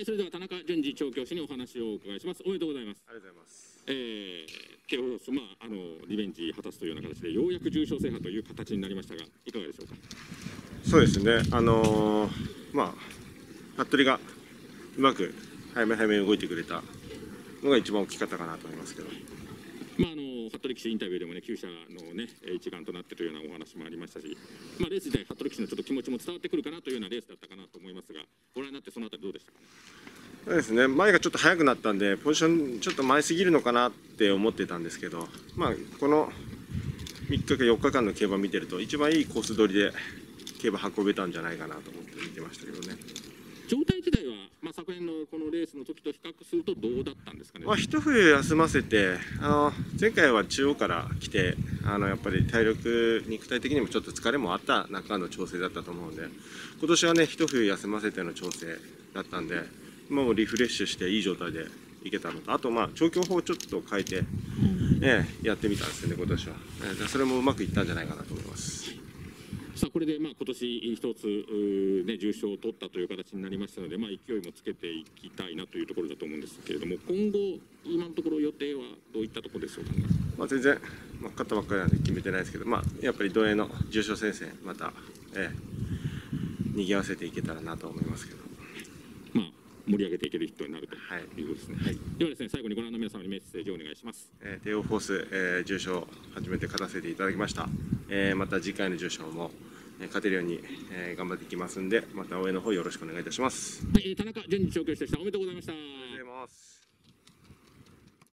はい、それでは田中淳二調教師にお話をお伺いします。おめでとうございます。ありがとうございます。えー、テオロス、まあ、あのリベンジ果たすというような形で、ようやく重賞制覇という形になりましたが、いかがでしょうか？そうですね。あのーまあ服部がうまく早め早めに動いてくれたのが一番大きかったかなと思いますけど。まあ、あの服部騎手インタビューでもね、厩舎のね、えー一丸となってというようなお話もありましたし、まあ、レースで服部騎手のちょっと気持ちも伝わってくるかなというようなレースだったかなと思いますが、ご覧になってそのあたりどうでしたか？ね。そうですね。前がちょっと速くなったんで、ポジションちょっと前すぎるのかなって思ってたんですけど、まあこの3日か4日間の競馬見てると一番いいコース取りで競馬運べたんじゃないかなと思って見てましたけどね。状態自体は、まあ、昨年のこのレースの時と比較するとどうだったんですかね？まあ、一冬休ませてあの前回は中央から来てあのやっぱり体力肉体的にもちょっと疲れもあった中の調整だったと思うんで今年はね一冬休ませての調整だったんで今もリフレッシュしていい状態でいけたのとあとまあ調教法をちょっと変えて、ええやってみたんですよね今年は、ええでそれもうまくいったんじゃないかなと思いますさあこれでまあ今年一つ、ね、重賞を取ったという形になりましたので、まあ、勢いもつけていきたいなというところだと思うんですけれども今後今のところ予定はどういったところでしょうかね？まあ、全然、まあ、勝ったばっかりなんで決めてないですけど、まあ、やっぱり同営の重賞戦線また、ええ、賑わせていけたらなと思いますけど。まあ、盛り上げていける人になるとはいいうことですね。はいではですね最後にご覧の皆様にメッセージをお願いします。えー、帝王フォース、えー重賞初めて勝たせていただきました、えーまた次回の重賞も、えー勝てるように、えー頑張っていきますんでまた応援の方よろしくお願いいたしますはい、えー田中淳二調教師でした。おめでとうございました。ありがとうございます